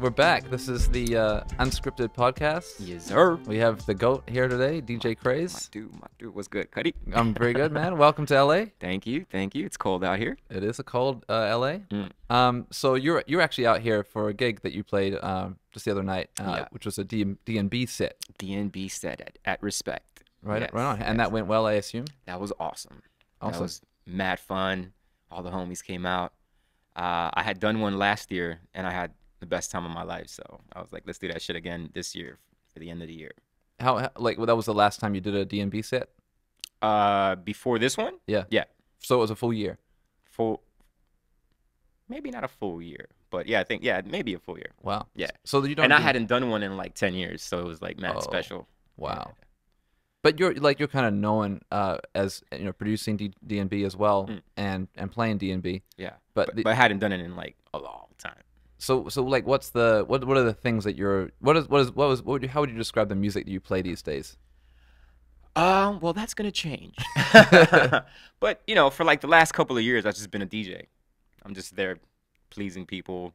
we're back. This is the uh, unscripted podcast. Yes, sir. We have the goat here today, DJ My Craze. dude, my dude, what's good, Cuddy? I'm very good, man. Welcome to LA. Thank you, thank you. It's cold out here. It is a cold uh, LA. Mm. Um, so you're you're actually out here for a gig that you played um, just the other night, uh, Yeah. which was a D and B set, DNB set at, at respect. right? Yes, right on. And that went well, I assume. that was awesome. That was mad fun. All the homies came out. Uh, I had done one last year, and I had the best time of my life. So I was like, let's do that shit again this year for the end of the year. How, how like well, that was the last time you did a D and B set? Uh, before this one, Yeah. Yeah. So it was a full year. full, maybe not a full year, but yeah, I think yeah, maybe a full year. Wow. Yeah. So you don't. And I hadn't done one in like ten years, so it was like mad Oh, special. Wow. But you're like you're kind of known uh, as you know producing D and B as well Mm. and and playing D and B. Yeah, But but, the- but I hadn't done it in like a long time. So so like what's the what what are the things that you're what is what is what was what would you, how would you describe the music that you play these days? Um, well, that's gonna change. but you know, for like the last couple of years, I've just been a DJ. I'm just there, pleasing people,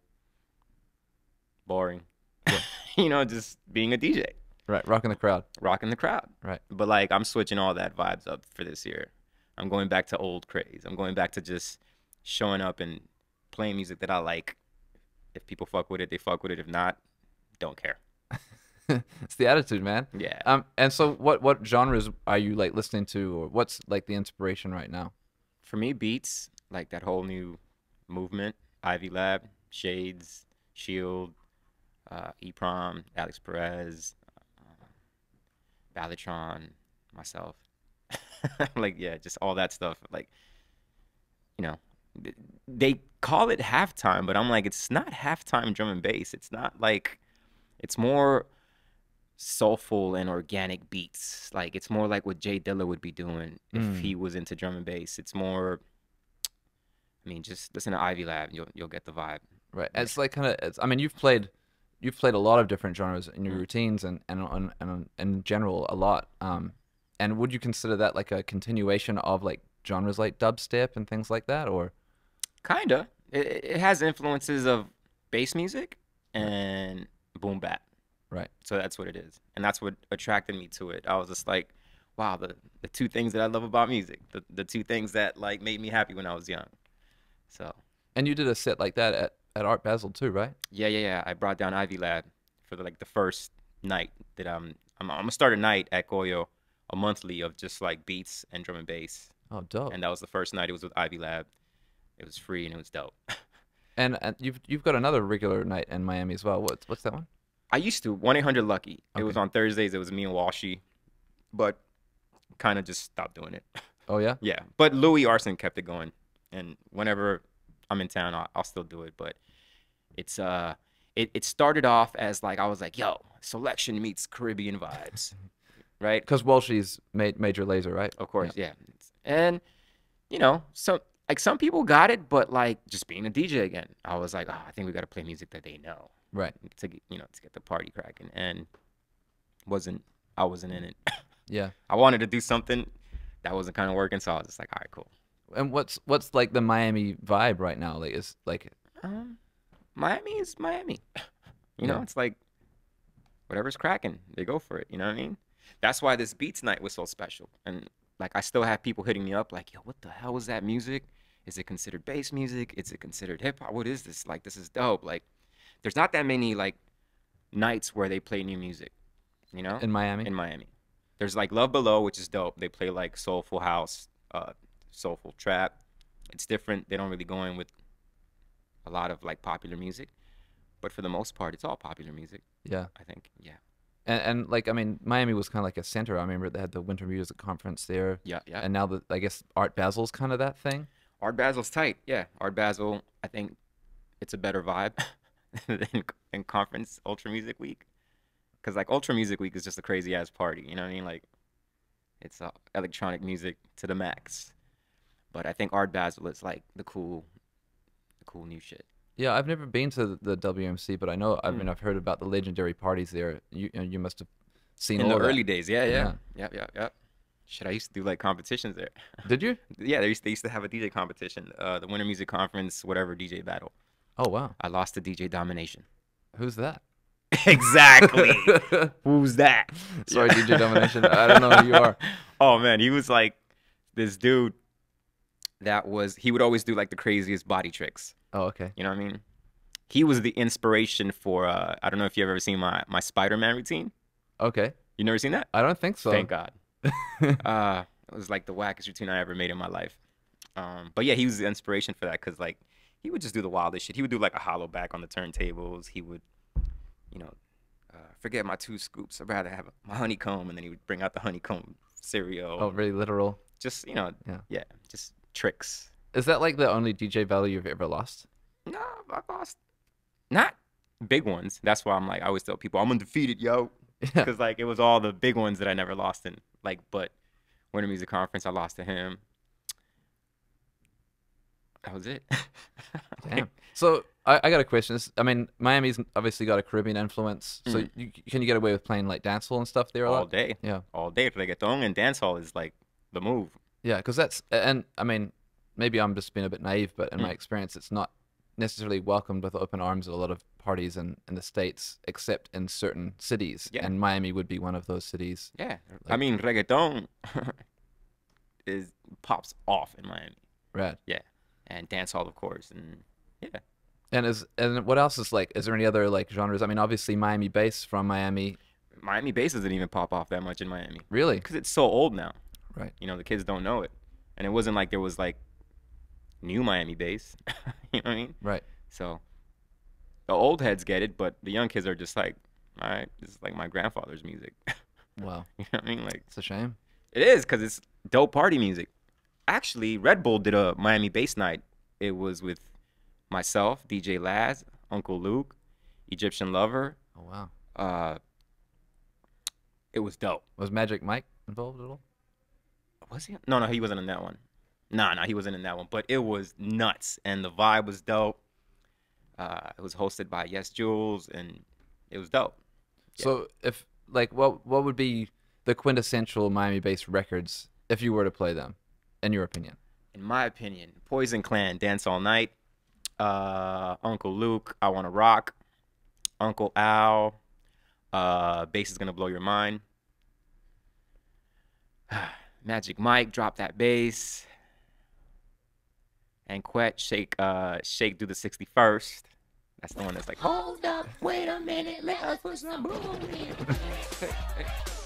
boring. you know, just being a DJ, Right, rocking the crowd. rocking the crowd. Right. But like, I'm switching all that vibes up for this year. I'm going back to old craze. I'm going back to just showing up and playing music that I like. If people fuck with it, they fuck with it. If not, don't care. it's the attitude, man. Yeah. Um, and so what what genres are you like listening to, or what's like the inspiration right now? for me, beats like that whole new movement, Ivy Lab, Shades, Shield, uh, EPROM, Alix Perez, uh, Ballatron, myself, like yeah, just all that stuff. Like, you know, they call it halftime, but I'm like, it's not halftime drum and bass. It's not like, it's more soulful and organic beats. Like it's more like what J Dilla would be doing if Mm. he was into drum and bass. It's more. I mean, just listen to Ivy Lab. You'll you'll get the vibe. Right. It's like kind of. I mean, you've played, you've played a lot of different genres in your Mm. routines and and on and on- in general a lot. Um, and would you consider that like a continuation of like genres like dubstep and things like that, or? Kinda. It, it has influences of bass music and boom bap. Right. So that's what it is, and that's what attracted me to it. I was just like, wow, the the two things that I love about music, the the two things that like made me happy when I was young. So And you did a set like that at, at Art Basel too, right? yeah, yeah, yeah. I brought down Ivy Lab for the, like the first night that I'm I'm, I'm gonna start a night at Goyo, a monthly of just like beats and drum and bass, Oh, dope. and that was the first night. It was with Ivy Lab. It was free and it was dope. And, and you've you've got another regular night in Miami as well. What's what's that one? I used to one eight hundred Lucky. It was on Thursdays. It was me and Walshy, but kind of just stopped doing it. Oh yeah. yeah, but Louis Arson kept it going, and whenever I'm in town, I'll, I'll still do it. But it's uh, it it started off as like I was like, yo, selection meets Caribbean vibes, right? Because Walshy's made Major Lazer, right? Of course, yeah. And you know, some like some people got it, but like just being a DJ again, I was like, oh, I think we got to play music that they know Right. to get, you know to get the party cracking, and wasn't I wasn't in it. Yeah. I wanted to do something that wasn't kind of working, so I was just like, all right, cool. And what's what's like the Miami vibe right now? Like is like Um, Miami is Miami. You know, Yeah. it's like whatever's cracking, they go for it. You know what I mean? That's why this beats night was so special. And like, I still have people hitting me up like, "Yo, what the hell was that music? Is it considered bass music? Is it considered hip hop? What is this? Like, this is dope. Like, there's not that many like nights where they play new music. You know, in Miami? in Miami. There's like Love Below, which is dope. They play like soulful house, uh, soulful trap. It's different. They don't really go in with a lot of like popular music, but for the most part, it's all popular music. yeah. I think. Yeah. And and like I mean, Miami was kind of like a center. I remember they had the Winter Music Conference there, Yeah. Yeah. and now the I guess Art Basel's kind of that thing. Art Basel's tight. Yeah. Art Basel. I think it's a better vibe than, than conference Ultra Music Week, because like Ultra Music Week is just a crazy ass party. You know what I mean? Like, it's uh, electronic music to the max. But I think Art Basel is like the cool, the cool new shit. Yeah, I've never been to the, WMC, but I know I Mm. mean I've heard about the legendary parties there. You you, must have seen In all the of that. early days, yeah, yeah, Yeah. yeah, yeah, yeah. Shit, I used to do like competitions there. Did you? Yeah, they used, they used to have a DJ competition, uh, the Winter Music Conference, whatever DJ battle. Oh wow. I lost to DJ Domination. Who's that? exactly. Who's that? Sorry, DJ Domination. I don't know who you are. Oh man, he was like this dude that was he would always do like the craziest body tricks. Oh, okay. You know what I mean? He was the inspiration for uh I don't know if you've ever seen my my Spider-Man routine. Okay. You never seen that? I don't think so. Thank God. uh it was like the wackest routine I ever made in my life. Um but yeah, he was the inspiration for that cuz like he would just do the wildest shit. He would do like a hollow back on the turntables. He would you know, uh, forget my two scoops. I'd rather have my honeycomb, and then he would bring out the honeycomb cereal. Oh, really literal. Just you know, Yeah. yeah, just tricks. Is that like the only DJ value you've ever lost? No, I've lost. Not big ones. That's why I'm like, I always tell people I'm undefeated, yo, Yeah. because like it was all the big ones that I never lost in. Like, but Winter Music Conference, I lost to him. That was it. Damn. So I, I got a question. This, I mean, Miami's obviously got a Caribbean influence. So Mhm. you, can you get away with playing like dancehall and stuff there a all lot? day, Yeah. all day. Reggaeton and dancehall is like the move. Yeah, because that's and I mean, maybe I'm just being a bit naive, but in my Mm. experience, it's not necessarily welcomed with open arms at a lot of parties in, in the states, except in certain cities. Yeah. And Miami would be one of those cities. Yeah, I mean reggaeton is pops off in Miami, Right. Yeah, and dance dancehall, of course, and yeah, And is and what else is like? Is there any other like genres? I mean, obviously Miami bass from Miami. Miami bass doesn't even pop off that much in Miami Really? because it's so old now. Right. You know, the kids don't know it, and it wasn't like there was like new Miami bass. you know what I mean? Right. So the old heads get it, but the young kids are just like, all right, this is like my grandfather's music. Wow. you know what I mean? Like It's a shame. it is because it's dope party music. Actually, Red Bull did a Miami bass night. It was with myself, DJ Laz, Uncle Luke, Egyptian Lover. Oh wow. Uh, it was dope. Was Magic Mike involved at all? Was he? No, no, he wasn't in that one. Nah, nah, he wasn't in that one. But it was nuts, and the vibe was dope. Uh, it was hosted by Yes Julz, and it was dope. Yeah. So if like what what would be the quintessential Miami bass records if you were to play them, in your opinion? In my opinion, Poison Clan, Dance All Night, uh, Uncle Luke, I Wanna Rock, Uncle Al, uh, Bass is Gonna Blow Your Mind, Magic Mike, Drop That Bass, Anquette, Shake, uh, Shake Do the 61st. That's the one that's like, hold up, wait a minute, let us put some boom in.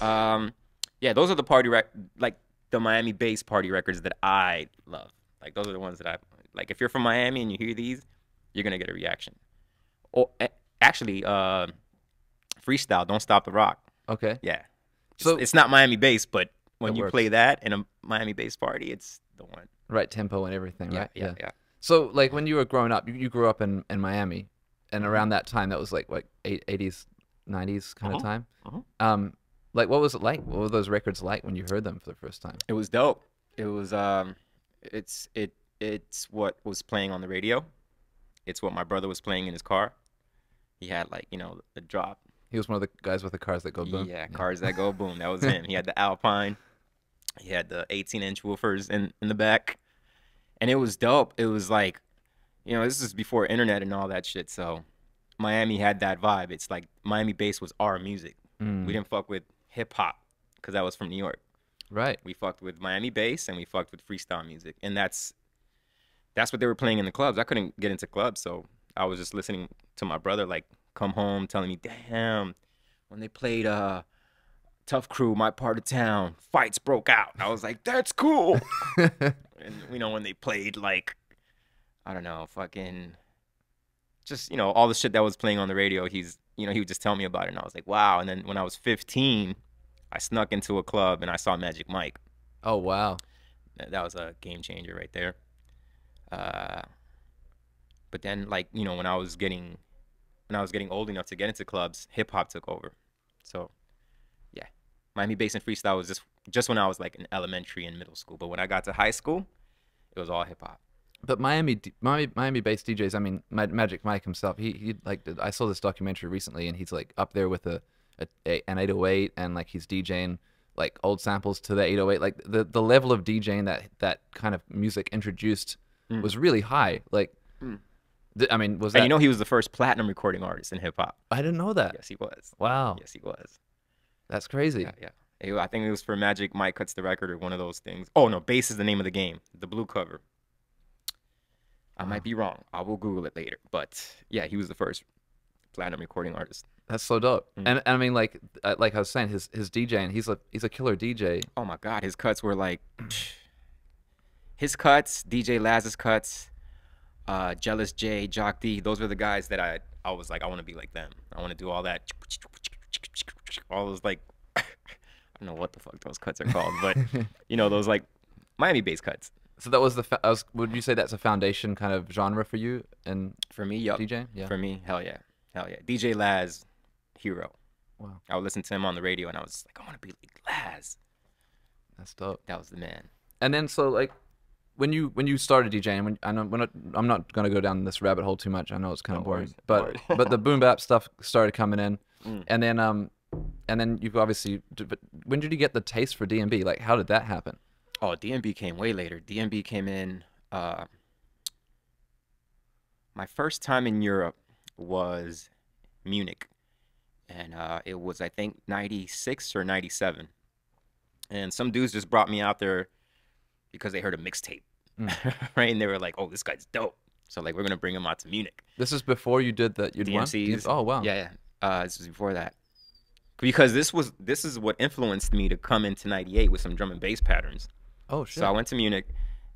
um, yeah, those are the party rec, like the Miami bass party records that I love. Like those are the ones that I like. If you're from Miami and you hear these, you're gonna get a reaction. Or a- actually, uh, freestyle, don't stop the rock. Okay. Yeah. So- So it's not Miami bass, but when you works. play that in a Miami bass party, it's the one. Right tempo and everything, Yeah, right? yeah, yeah. yeah. So like when you were growing up, you, you grew up in, in Miami, and Mm-hmm. around that time, that was like what eight- 80s, 90s kind of Uh-huh, time. uh-huh. Um, like what was it like? What were those records like when you heard them for the first time? It was dope. It was um, it's it it's what was playing on the radio. It's what my brother was playing in his car. He had like you know the drop He was one of the guys with the cars that go boom. Yeah, cars that go boom. That was him. He had the Alpine. He had the 18 inch woofers in, in the back. And it was dope. It was like, you know, this is before internet and all that shit. So Miami had that vibe. It's like Miami bass was our music. Mm, We didn't fuck with hip hop because that was from New York. right. We fucked with Miami bass and we fucked with freestyle music. And that's that's what they were playing in the clubs. I couldn't get into clubs, so I was just listening to my brother like come home telling me, "Damn, when they played uh Tuff Crew, my part of town, fights broke out." I was like, "That's cool." and you know when they played like I don't know, fucking just you know all the shit that was playing on the radio, he's you know he would just tell me about it and I was like, "Wow." And then when I was 15, I snuck into a club and I saw Magic Mike. oh wow. That was a game changer right there. Uh, but then, like you know, when I was getting when I was getting old enough to get into clubs, hip hop took over. So, Miami bass and freestyle was just just when I was like in elementary and middle school. But when I got to high school, it was all hip hop. But Miami, Miami, Miami-based DJs. I mean, Magic Mike himself. He, he like. did- I saw this documentary recently, and he's like up there with a, a, a an 808, and like he's DJing like old samples to the 808. Like the the level of DJing that that kind of music introduced Mm. was really high. Like, Mm. I mean, was that? And you know he was the first platinum recording artist in hip hop. I didn't know that. Yes, he was. Wow, Yes, he was. That's crazy. Yeah, yeah. It- I think it was for Magic Mike Cuts the Record or one of those things. Oh no, Bass is the name of the game. The blue cover. I might be wrong. I will Google it later. But yeah, he was the first platinum recording artist. That's so dope. Mm. And, and I mean, like, uh, like I was saying, his his DJing, he's a he's a killer DJ. Oh my God, his cuts were like his cuts, DJ Laz's cuts, uh, Jealous J, Jock D. Those were the guys that I I was like, I want to be like them. I want to do all that, all those like I don't know what the fuck those cuts are called, but you know those like Miami bass cuts. So that was the. Fa- I was, would you say that's a foundation kind of genre for you and For me, yup. DJing? Yeah. For me, hell yeah, hell yeah. DJ Laz, hero. Wow, I would listen to him on the radio, and I was like, I want to be like Laz. that's dope. That was the man. And then so like, when you when you started DJing, when I know we're not, I'm not gonna go down this rabbit hole too much. I know it's kind of boring, but but the boom bap stuff started coming in, Mm. and then um, and then you've obviously. But when did you get the taste for DMB? Like, how did that happen? Oh, DMB came way later. DMB came in. Uh, my first time in Europe was Munich, and uh, it was I think '96 or '97. And some dudes just brought me out there because they heard a mixtape, right? And they were like, "Oh, this guy's dope." So like, we're gonna bring him out to Munich. This is before you did the you'd won? DMCs. Oh wow. Yeah, yeah. Uh, this was before that. Because this was this is what influenced me to come into '98 with some drum and bass patterns. Oh shit. So I went to Munich,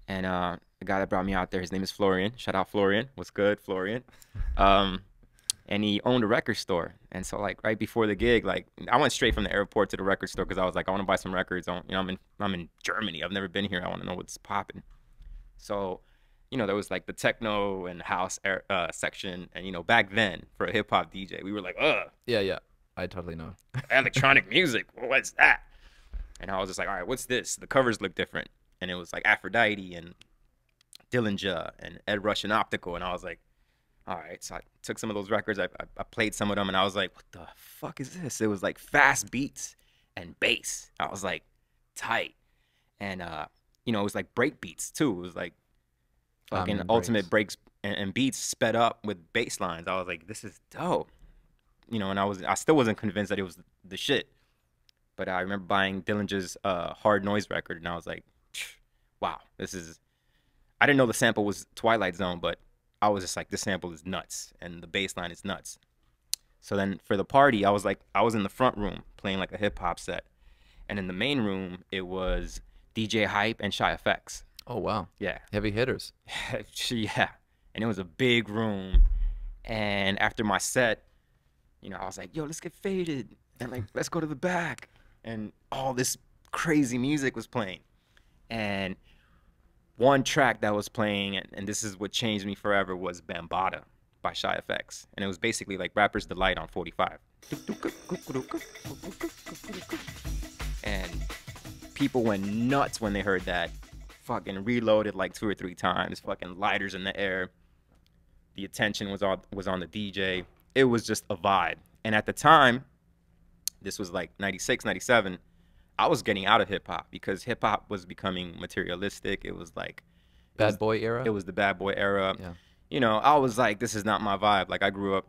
and uh, the guy that brought me out there, his name is Florian. Shout out Florian. What's good, Florian? Um, and he owned a record store. And so like right before the gig, like I went straight from the airport to the record store because I was like, I want to buy some records. Want, you know, I'm in I'm in Germany. I've never been here. I want to know what's popping. So, you know, there was like the techno and house uh, section, and you know, back then for a hip hop DJ, we were like, ugh, yeah, yeah. I totally know. electronic music. What's that? And I was just like, all right, what's this? The covers look different. And it was like Aphrodite and Dillinja and Ed Rush and Optical. And I was like, all right. So I took some of those records, I, I, I played some of them, and I was like, what the fuck is this? It was like fast beats and bass. I was like, tight. And, uh, you know, it was like break beats too. It was like fucking Dominant ultimate breaks and, and beats sped up with bass lines. I was like, this is dope you know, and I was I still wasn't convinced that it was the shit. But I remember buying Dillinja's uh, Hard Noise record, and I was like, wow, this is. I didn't know the sample was Twilight Zone, but I was just like, this sample is nuts, and the bass line is nuts. So then for the party, I was like, I was in the front room playing like a hip hop set, and in the main room it was DJ Hype and Shy FX. Oh wow. Yeah, Heavy hitters. yeah. And it was a big room. And after my set, you know, I was like, yo, let's get faded. And like, let's go to the back. And all this crazy music was playing. And one track that was playing, and, and this is what changed me forever, was Bambaataa by Shy FX. And it was basically like Rapper's Delight on 45. And people went nuts when they heard that. Fucking reloaded like two or three times. Fucking lighters in the air. The attention was on was on the DJ. It was just a vibe. And at the time, this was like 96, 97, I was getting out of hip hop because hip hop was becoming materialistic. It was like Bad was- boy era. it was the bad boy era. Yeah. You know, I was like, this is not my vibe. Like I grew up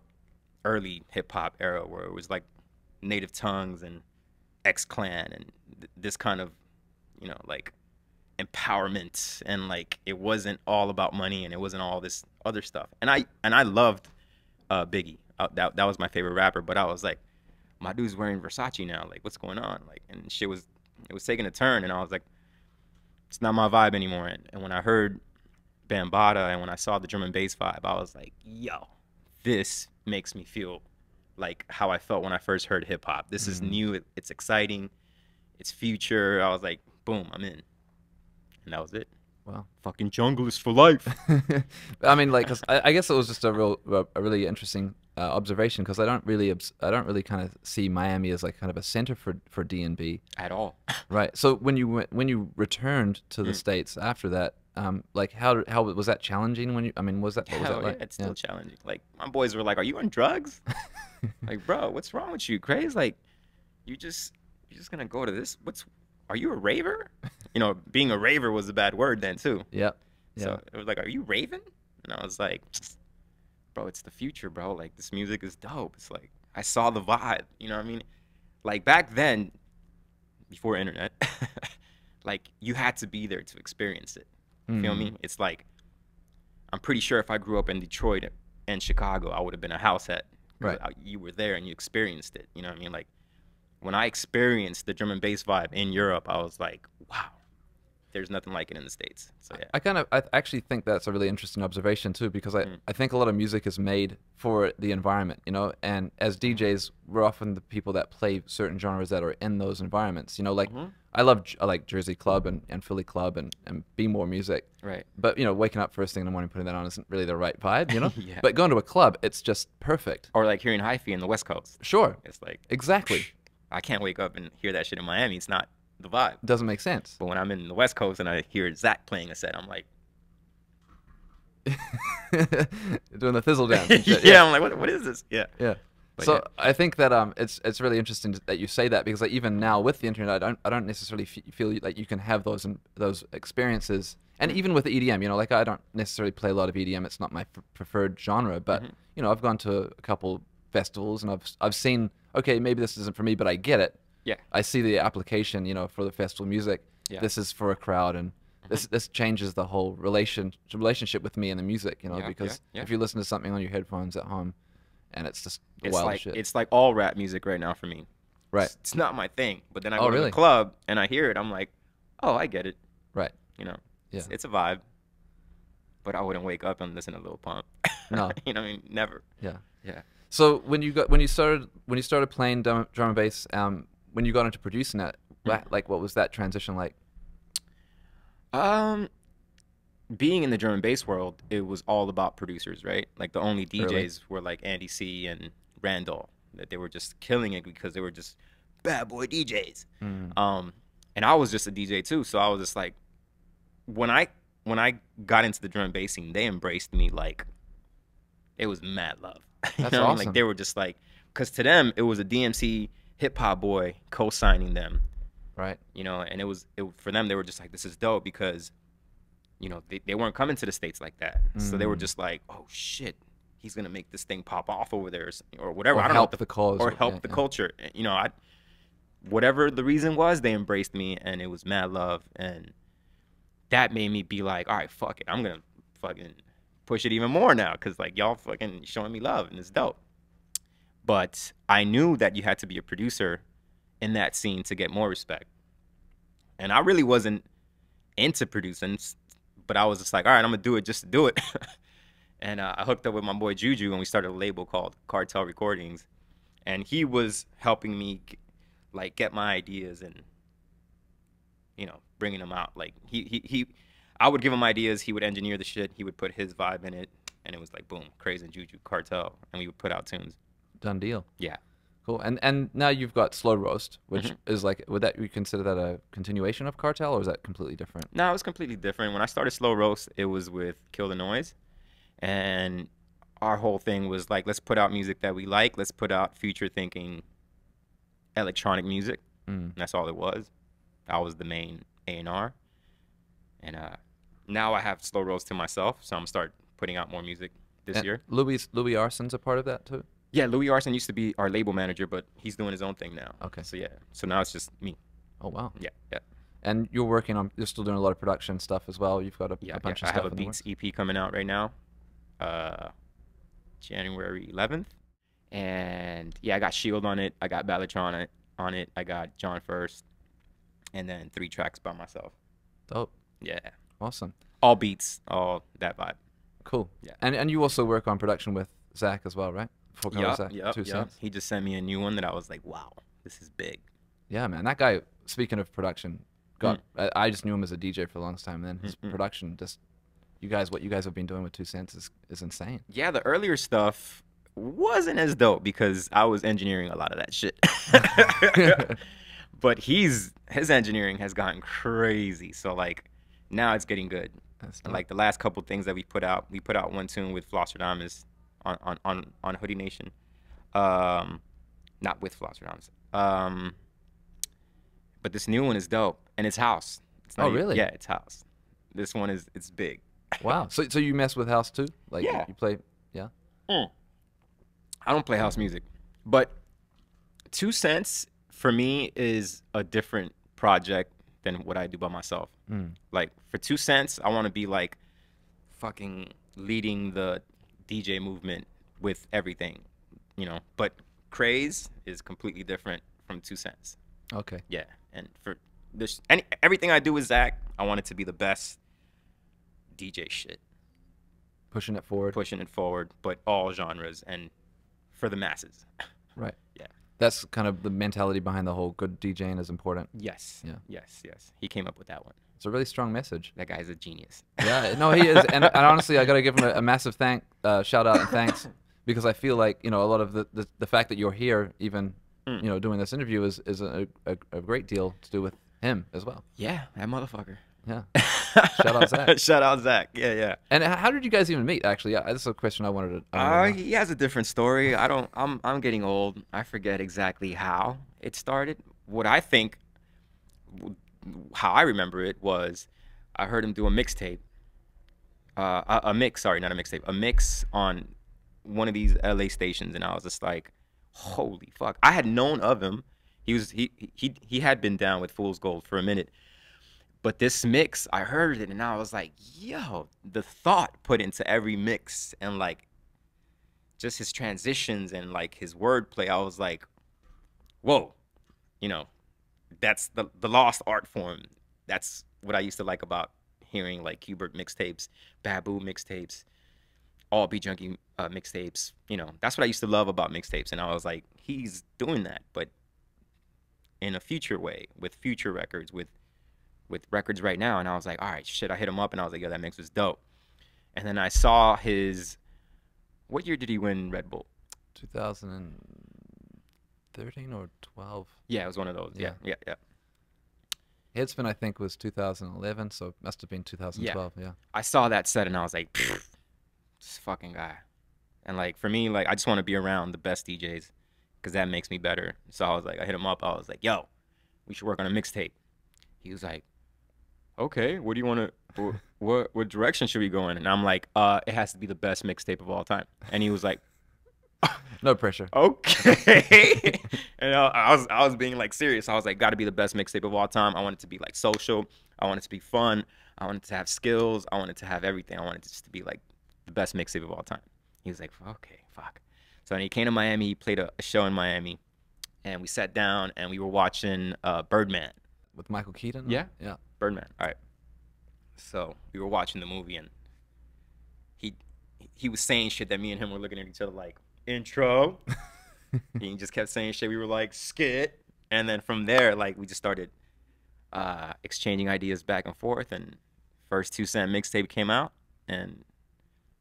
early hip hop era where it was like native tongues and X Clan and th- this kind of, you know, like empowerment and like it wasn't all about money and it wasn't all this other stuff. And I and I loved uh, Biggie. Uh, that that was my favorite rapper. But I was like, my dude's wearing Versace now. Like, what's going on? Like, and shit was it was taking a turn, and I was like, it's not my vibe anymore. And, and when I heard Bambaataa and when I saw the drum and bass vibe, I was like, yo, this makes me feel like how I felt when I first heard hip hop. This is Mhm. new. It, it's exciting. It's future. I was like, boom, I'm in. And that was it. Wow. Fucking jungle is for life. I mean, like, 'cause I, I guess it was just a real, a really interesting uh, observation because I don't really, obs- I don't really kind of see Miami as like kind of a center for for D and B, At all. right? So when you went, when you returned to the Mm. states after that, um, like how how was that challenging when you? I mean, was that what was Hell that like? yeah, it's still challenging. Like my boys were like, "Are you on drugs?" like, bro, what's wrong with you? Crazy? Like, you just you're just gonna go to this? What's? Are you a raver? You know, being a raver was a bad word then too. yeah, yeah. So it was like, "Are you raving?" And I was like, bro, it's the future, bro. Like this music is dope. It's like I saw the vibe. You know what I mean? Like back then, before internet, like you had to be there to experience it. You feel me? Mm. It's like I'm pretty sure if I grew up in Detroit and Chicago, I would have been a house head. Right. I- You were there and you experienced it. You know what I mean? Like when I experienced the drum and bass vibe in Europe, I was like, wow, there's nothing like it in the states. So yeah. I kind of, I actually think that's a really interesting observation too, because I, Mm. I think a lot of music is made for the environment, you know. And as DJs, we're often the people that play certain genres that are in those environments, you know. Like Mhm. I love, I like Jersey Club and, and Philly Club and and be more music, Right. but you know, waking up first thing in the morning putting that on isn't really the right vibe, you know. Yeah. But going to a club, it's just perfect. Or like hearing hyphy in the West Coast. Sure, It's like exactly. I can't wake up and hear that shit in Miami. It's not the vibe. Doesn't make sense. But when I'm in the West Coast and I hear Zach playing a set, I'm like, Doing the thizzle dance. and yeah, I'm like, what, what is this? Yeah. Yeah. But so yeah. I think that um, it's it's really interesting that you say that because like even now with the internet, I don't I don't necessarily fe- feel like you can have those and those experiences. And even with EDM, you know, like I don't necessarily play a lot of EDM. It's not my f- preferred genre, but Mhm. you know, I've gone to a couple festivals and I've I've seen okay, maybe this isn't for me, but I get it. Yeah. I see the application, you know, for the festival music. Yeah. This is for a crowd and this this changes the whole relation relationship with me and the music, you know, Yeah, yeah, because yeah. if you listen to something on your headphones at home and it's just It's wild like shit. it's like all rap music right now for me. Right. It's, it's not my thing. But then I Oh, go to the club and I hear it. I'm like, oh, I get it. Right. You know, it's, Yeah. it's a vibe. But I wouldn't wake up and listen to Lil Pump. No. you know, I mean, never. Yeah. Yeah. So when you got when you started when you started playing drum, drum and bass, um, when you got into producing it, wha- Mm. like what was that transition like? Um, being in the drum and bass world, it was all about producers, right? Like the only DJs Really? were like Andy C and Randall. That they were just killing it because they were just bad boy DJs. Mm. Um, and I was just a DJ too, so I was just like, when I when I got into the drum and bass scene, they embraced me like it was mad love. You That's know I mean? awesome. Like they were just like, because to them it was a DMC hip hop boy co-signing them, Right. you know, and it was it, for them they were just like, this is dope because, you know, they, they weren't coming to the states like that, so they were Mm. just like, oh shit, he's gonna make this thing pop off over there or, whatever. Or I don't help know what the cause. or help yeah, the yeah. culture. eh, You know, I whatever the reason was, they embraced me and it was mad love and that made me be like, all right, fuck it. I'm gonna fucking push it even more now because like y'all fucking showing me love and it's dope. But I knew that you had to be a producer in that scene to get more respect. And I really wasn't into producing, but I was just like, all right, I'm gonna do it just to do it. and uh, I hooked up with my boy Juju and we started a label called Cartel Recordings. And he was helping me like get my ideas and you know bringing them out. Like he he he, I would give him ideas. He would engineer the shit. He would put his vibe in it, and it was like boom, crazy Juju Cartel, and we would put out tunes. Done deal. Yeah. Cool. And and now you've got slow roast, which Mhm. is like would that you consider that a continuation of Cartel or is that completely different? No, it was completely different. When I started Slow Roast, it was with Kill the Noise. And our whole thing was like, let's put out music that we like. Let's put out future thinking electronic music. Mm. And that's all it was. I was the main A&R. And uh, now I have Slow Roast to myself. So I'm to start putting out more music this And year. Louis Louis Arson's a part of that too. Yeah, Louis Arson used to be our label manager, but he's doing his own thing now. Okay. So yeah. So now it's just me. Oh wow. Yeah, yeah. And you're working on you're still doing a lot of production stuff as well. You've got a, Yeah, a bunch yeah. of I have a Beats. EP coming out right now, uh, January 11th, and yeah, I got Shield on it. I got Balatron on it. On it, I got John First, and then three tracks by myself. Dope. Yeah, Awesome. all beats, all that vibe. Cool. Yeah. And and you also work on production with Zach as well, right? Full Zach, yeah, Two yeah. Cents. He just sent me a new one that I was like, wow, this is big. Yeah, man. That guy. Speaking of production, got I, I just knew him as a DJ for the longest time. Then his Mm, mm. production, just you guys, what you guys have been doing with Two Cents is is insane. Yeah, the earlier stuff wasn't as dope because I was engineering a lot of that shit. but he's his engineering has gotten crazy. So like now it's getting good. That's like the last couple things that we put out, we put out one tune with Flosstradamus on on on on Hoodie Nation. Um, not with Flosstradamus. Um, but this new one is dope and it's house. It's Oh, even- really? Yeah, it's house. This one is it's big. wow. So so you mess with house too? Like Yeah. you play? Yeah. I don't play house music, but Two Cents for me is a different project than what I do by myself. Mm. Like for Two Cents, I want to be like fucking leading the DJ movement with everything, you know. But Craze is completely different from Two Cents. Okay. Yeah, and for this, any everything I do with Zach, I want it to be the best DJ shit, Pushing it forward. pushing it forward, but all genres and for the masses. Right. Yeah. That's kind of the mentality behind the whole good DJing is important. Yes. Yeah. Yes. Yes. He came up with that one. It's a really strong message. That guy's a genius. Yeah, no, he is, and, and honestly, I got to give him a, a massive thank, uh, shout out and thanks, because I feel like you know a lot of the, the, the fact that you're here, even Mm. you know, doing this interview is is a, a, a great deal to do with him as well. Yeah, that motherfucker. Yeah. Shout out Zach. Shout out Zach. Yeah, yeah. And how did you guys even meet? Actually, yeah, this is a question I wanted to. I Uh, wanted to know. he has a different story. I don't. I'm. I'm getting old. I forget exactly how it started. What I think, how I remember it was, I heard him do a mixtape. Uh, a, a mix. Sorry, not a mixtape. A mix on one of these LA stations, and I was just like, "Holy fuck!" I had known of him. He was he he he had been down with Fool's Gold for a minute. But this mix, I heard it and I was like, yo, the thought put into every mix and like just his transitions and like his wordplay, I was like, whoa, you know, that's the the lost art form. That's what I used to like about hearing like Hubert mixtapes, Babu mixtapes, all Be Junkie uh, mixtapes. You know, that's what I used to love about mixtapes. And I was like, he's doing that, but in a future way, with future records, with with records right now. And I was like, all right, shit. I hit him up and I was like, yo, that mix was dope. And then I saw his. What year did he win Red Bull? 2013 or 12. Yeah, it was one of those. Yeah, yeah, yeah. Headspin, I think, was 2011, so it must have been 2012. Yeah. I saw that set and I was like, this fucking guy. And like for me, like I just want to be around the best DJs because that makes me better. So I was like, I hit him up. I was like, yo, we should work on a mixtape. He was like, okay, what do you want to, what what direction should we go in? And I'm like, uh, it has to be the best mixtape of all time. And he was like, No pressure. okay. And I, was I was being like serious. I was like, got to be the best mixtape of all time. I want it to be like social. I want it to be fun. I want it to have skills. I want it to have everything. I want it just to be like the best mixtape of all time. He was like, okay, fuck. So he came to Miami. He played a, a show in Miami, and we sat down and we were watching uh, Birdman. With Michael Keaton? Yeah. Yeah. Birdman. All right. So we were watching the movie, and he he was saying shit that me and him were looking at each other like intro. he just kept saying shit. We were like skit, and then from there, like we just started uh, exchanging ideas back and forth. And first two cent mixtape came out, and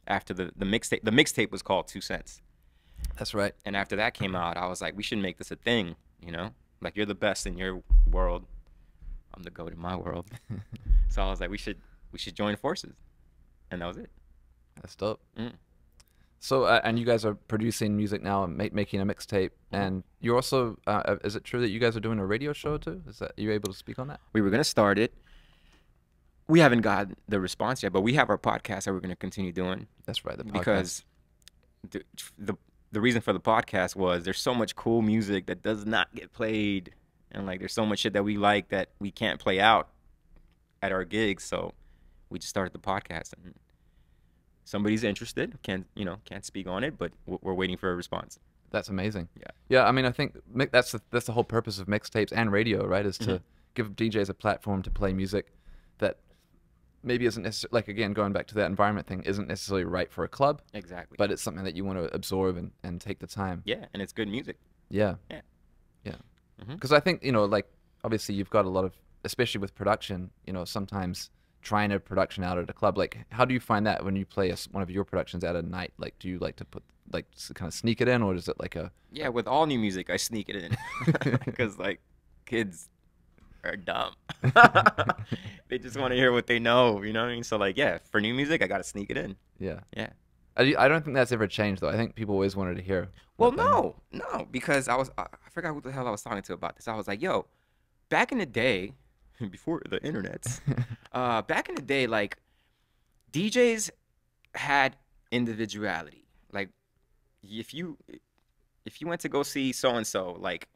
after the the mixtape, the mixtape was called Two Cents. That's right. And after that came out, I was like, we should make this a thing, you know? Like you're the best in your world. I'm the goat in my world. so I was like, we should we should join forces. And that was it. That's dope. Mm. So, uh, and you guys are producing music now and make, making a mixtape, Mm-hmm. and you're also. Uh, uh, is it true that you guys are doing a radio show too? Is that are you able to speak on that? We were gonna start it. We haven't got the response yet, but we have our podcast that we're gonna continue doing That's right. The podcast. because the, the the reason for the podcast was there's so much cool music that does not get played, and like there's so much shit that we like that we can't play out at our gigs. So we just started the podcast, and somebody's interested. Can't you know can't speak on it, but we're waiting for a response. That's amazing. Yeah. Yeah. I mean, I think that's the, that's the whole purpose of mixtapes and radio, right? Is to Mhm. give DJs a platform to play music that maybe isn't necessarily like again going back to that environment thing isn't necessarily right for a club, Exactly. but it's something that you want to absorb and, and take the time. yeah, and it's good music. Yeah. Yeah. Yeah. Because I think, you know, like obviously you've got a lot of, especially with production, you know, sometimes trying a production out at a club, like how do you find that when you play a s one of your productions at a night? Like, do you like to put, like, kind of sneak it in or is it like a, Yeah, with all new music, I sneak it in because like kids are dumb. they just want to hear what they know, you know what I mean? So like, yeah, for new music, I gotta sneak it in. yeah. Yeah. I, I don't think that's ever changed though. I think people always wanted to hear. Well, what they know. no, no, because I was I forgot who the hell I was talking to about this. I was like, yo, back in the day, before the internet, uh, back in the day, like DJs had individuality. Like if you if you went to go see so and so, like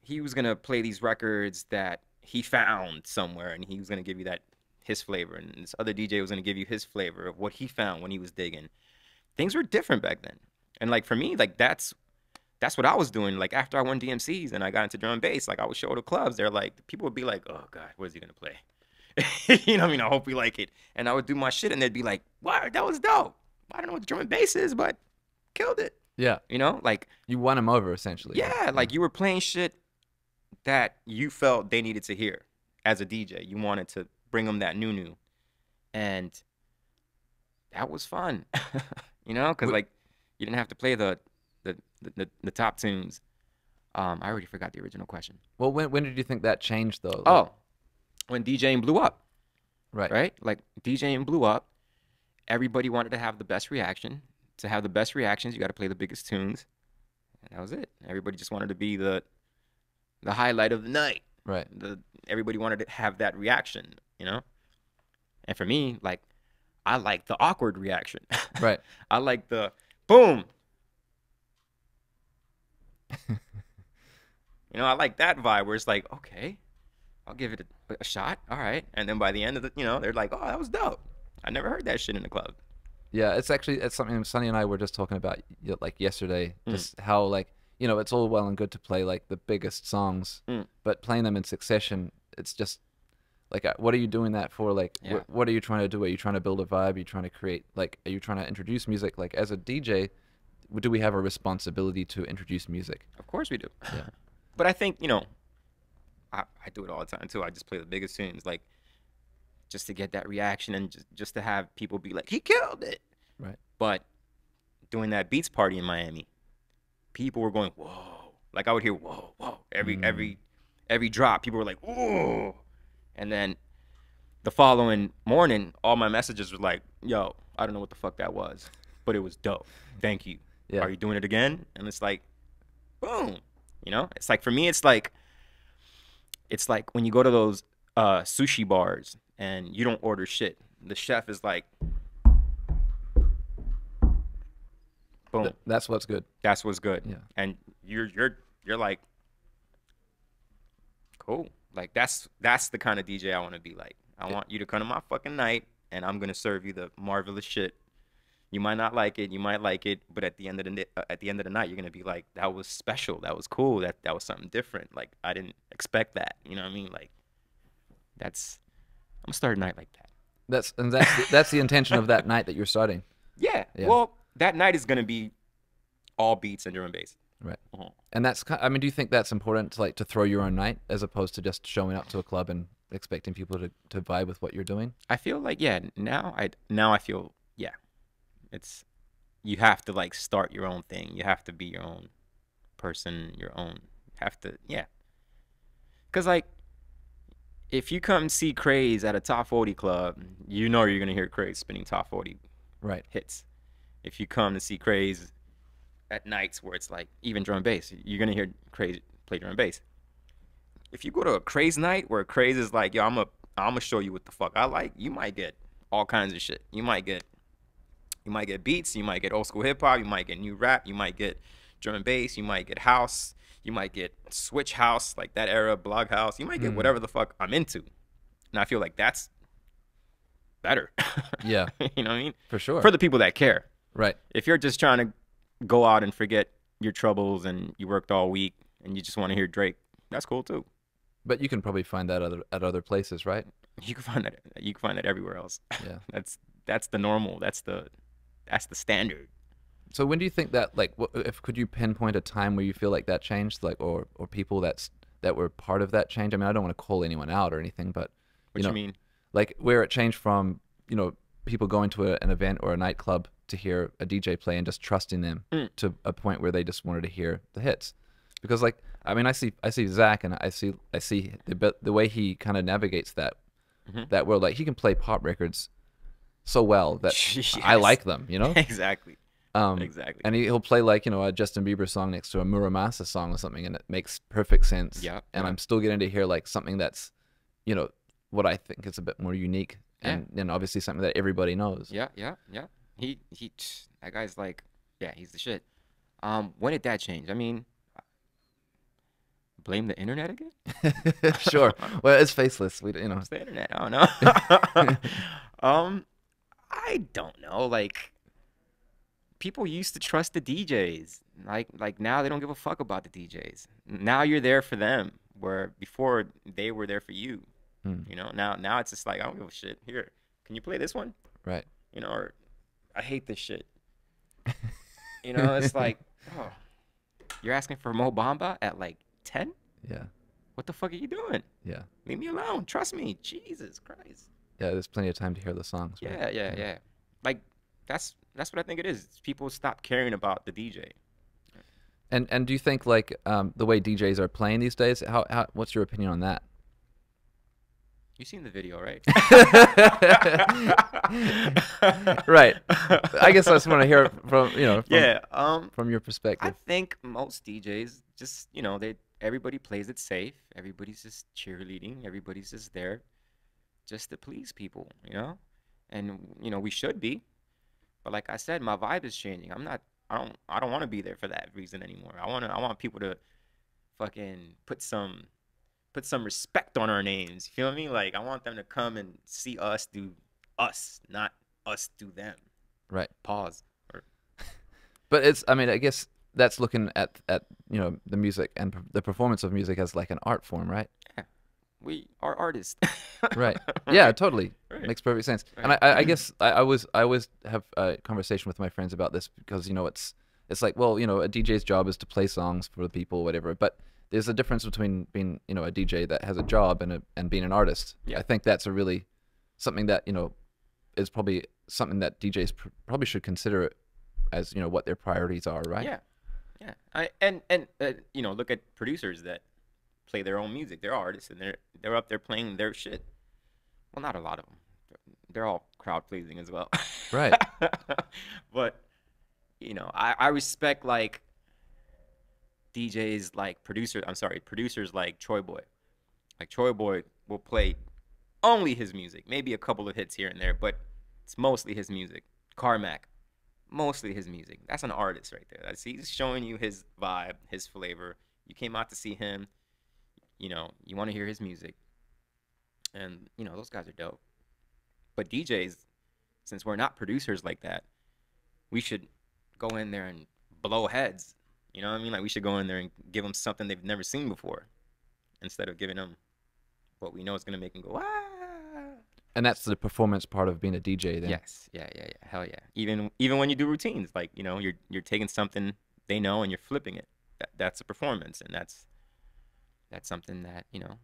he was gonna play these records that he found somewhere, and he was gonna give you that his flavor, and this other DJ was gonna give you his flavor of what he found when he was digging. Things were different back then, and like for me, like that's that's what I was doing. Like after I won DMCs and I got into drum and bass, like I would show the clubs. They're like people would be like, "Oh God, what is he gonna play?" you know what I mean? I hope we like it. And I would do my shit, and they'd be like, "Wow, that was dope." I don't know what the drum and bass is, but killed it. Yeah. You know, like You won them over essentially. yeah, like you were playing shit that you felt they needed to hear as a DJ. You wanted to bring them that new new, and that was fun. you know, because like you didn't have to play the the the, top tunes. Um, I already forgot the original question. Well, when when did you think that changed though? Oh, when DJing blew up, right. right? Like DJing blew up. Everybody wanted to have the best reaction. To have the best reactions, you got to play the biggest tunes, and that was it. Everybody just wanted to be the the highlight of the night. Right. The everybody wanted to have that reaction, you know. And for me, like, I like the awkward reaction. Right. I like the boom. You know, I like that vibe where it's like, okay, I'll give it a, a shot. All right. And then by the end of the, you know, they're like, oh, that was dope. I never heard that shit in the club. Yeah, it's actually it's something Sonny and I were just talking about like yesterday. Mm. Just how like you know it's all well and good to play like the biggest songs, Mm. but playing them in succession, it's just like uh, what are you doing that for? Like Yeah. wh- what are you trying to do? Are you trying to build a vibe? Are you trying to create like are you trying to introduce music? Like as a DJ, do we have a responsibility to introduce music? Of course we do. Yeah. But I think, you know, I, I do it all the time too. I just play the biggest tunes, like just to get that reaction and just, just to have people be like, he killed it. Right. But doing that beats party in Miami, people were going, whoa. Like I would hear, whoa, whoa. Every Mm. every every drop, people were like, whoa. And then the following morning, all my messages were like, yo, I don't know what the fuck that was, but it was dope. Thank you. Yeah. Are you doing it again? And it's like, boom. You know, it's like for me, it's like, it's like when you go to those uh, sushi bars and you don't order shit. The chef is like, boom. Th- that's what's good. That's what's good. Yeah. And you're you're you're like, cool. Like that's that's the kind of DJ I want to be like. I Yeah. want you to come to my fucking night, and I'm gonna serve you the marvelous shit. You might not like it, you might like it, but at the end of the uh, at the end of the night, you're gonna be like, that was special, that was cool, that that was something different. Like I didn't expect that. You know what I mean? Like that's I'm gonna start a night like that. That's and that's the, that's the intention of that night that you're starting. Yeah. Yeah. Well, that night is gonna be all beats and drum and bass. Right. Uh-huh. And that's I mean, do you think that's important to like to throw your own night as opposed to just showing up to a club and expecting people to, to vibe with what you're doing? I feel like yeah, now I now I feel. It's you have to like start your own thing. You have to be your own person, your own have to yeah. Cuz like if you come see Craze at a top 40 club, you know you're going to hear Craze spinning top 40 Right. hits. If you come to see Craze at nights where it's like even drum and bass, you're gonna hear Craze play drum and bass. If you go to a Craze night where Craze is like, yo, I'm a, I'm gonna show you what the fuck I like, you might get all kinds of shit. You might get, you might get beats, you might get old school hip hop, you might get new rap, you might get drum and bass, you might get house, you might get switch house, like that era, blog house, you might get Mm. whatever the fuck I'm into. And I feel like that's better. Yeah, you know what I mean? for sure. For the people that care right. if you're just trying to go out and forget your troubles and you worked all week and you just want to hear Drake, that's cool too. But you can probably find that other at other places, right? You can find that you can find that everywhere else. Yeah. That's that's the normal. That's the that's the standard. So when do you think that like what, if could you pinpoint a time where you feel like that changed like or or people that's that were part of that change? I mean, I don't want to call anyone out or anything, but What You you, know, mean? like where it changed from, you know, people going to a, an event or a nightclub to hear a DJ play and just trusting them Mm. to a point where they just wanted to hear the hits. Because like I mean, I see I see Zach and I see I see the the way he kind of navigates that Mhm. that world like he can play pop records so well that I like them, you know? exactly. Um Exactly. and he, he'll play like you know a Justin Bieber song next to a Mura Masa song or something, and it makes perfect sense. Yeah, And yeah. I'm still getting to hear like something that's, you know, what I think is a bit more unique, Yeah. and and obviously something that everybody knows. Yeah, yeah, yeah. He he that guy's like Yeah, he's the shit. Um, when did that change? I mean, blame the internet again? sure. Well, it's faceless. We, you know. It's the internet. I don't know. um, I don't know. Like, people used to trust the DJs. Like, like now they don't give a fuck about the DJs. Now you're there for them, where before they were there for you. Hmm. You know. Now, now it's just like I don't give a shit. Here, can you play this one? Right. You know, or I hate this shit. You know, it's like, oh, you're asking for Mo Bamba at like ten? Yeah. What the fuck are you doing? Yeah. Leave me alone. Trust me. Jesus Christ. Yeah. There's plenty of time to hear the songs. right? Yeah, yeah, yeah. Like that's that's what I think it is. People stop caring about the DJ. And and do you think like um, the way DJs are playing these days? How, how what's your opinion on that? You seen the video, right? right. I guess I just want to hear from you know from, yeah. Um, from your perspective, I think most DJs just you know they everybody plays it safe. Everybody's just cheerleading. Everybody's just there, just to please people. You know, and you know we should be. But like I said, my vibe is changing. I'm not. I don't. I don't want to be there for that reason anymore. I want to. I want people to fucking put some put some respect on our names. You feel me? Like I want them to come and see us do us, not us do them. Right. Pause. But it's I mean I guess that's looking at at you know the music and the performance of music as like an art form, right? We are artists. Right. Yeah, totally. Right. Makes perfect sense. And Right. I, I I guess I, I was I always have a conversation with my friends about this because you know it's it's like well you know a DJ's job is to play songs for the people whatever, but there's a difference between being you know a DJ that has a job and a, and being an artist. Yeah. I think that's a really something that you know is probably something that DJs pr- probably should consider as you know what their priorities are, right? Yeah, yeah. I and and uh, you know, look at producers that play their own music. They're artists and they're they're up there playing their shit. Well, not a lot of them. They're all crowd pleasing as well. Right. but you know, I I respect like DJs like producers. I'm sorry, producers like TroyBoi. Like TroyBoi will play only his music, maybe a couple of hits here and there, but it's mostly his music. Carmack, mostly his music. That's an artist right there. That's he's showing you his vibe, his flavor. You came out to see him. You know, you want to hear his music, and you know those guys are dope. But DJs, since we're not producers like that, we should go in there and blow heads. You know what I mean? Like we should go in there and give them something they've never seen before, instead of giving them what we know is gonna make them go ah. And that's the performance part of being a DJ. Then. Yes, yeah, yeah, yeah. Hell yeah. Even even when you do routines, like you know, you're you're taking something they know and you're flipping it. That, that's a performance, and that's that's something that you know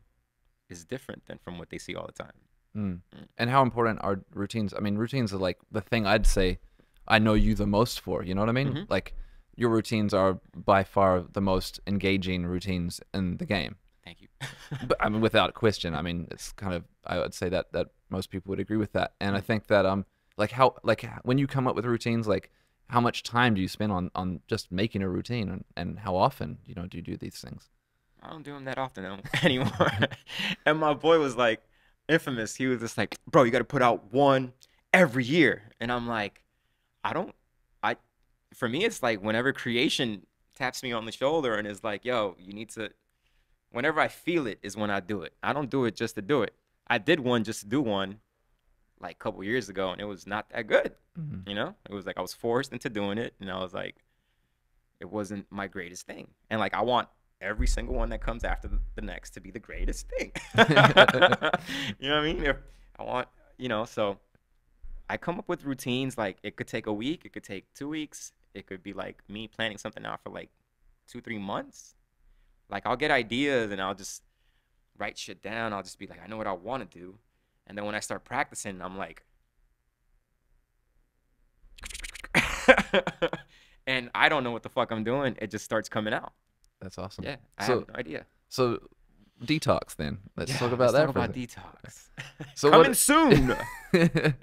is different than from what they see all the time. Mm. And how important are routines? I mean, routines are like the thing I'd say I know you the most for. You know what I mean? Mhm. Like your routines are by far the most engaging routines in the game. Thank you. but I mean, without question, I mean, it's kind of I would say that that most people would agree with that. And I think that um, like how like when you come up with routines, like how much time do you spend on on just making a routine, and, and how often you know do you do these things? I don't do them that often anymore. and my boy was like infamous. He was just like, "Bro, you got to put out one every year." And I'm like, "I don't I for me it's like whenever creation taps me on the shoulder and is like, "Yo, you need to whenever I feel it is when I do it. I don't do it just to do it. I did one just to do one like a couple years ago and it was not that good. Mhm. You know? It was like I was forced into doing it and I was like it wasn't my greatest thing. And like I want every single one that comes after the, next to be the greatest thing. you know what I mean? If I want, you know, so I come up with routines like it could take a week, it could take 2 weeks, it could be like me planning something out for like 2 3 months. Like I'll get ideas and I'll just write shit down. I'll just be like I know what I want to do. And then when I start practicing, I'm like and I don't know what the fuck I'm doing. It just starts coming out. That's awesome. Yeah, I So- have no idea. So detox then. Let's Yeah, talk about let's that talk about detox. So coming what- soon.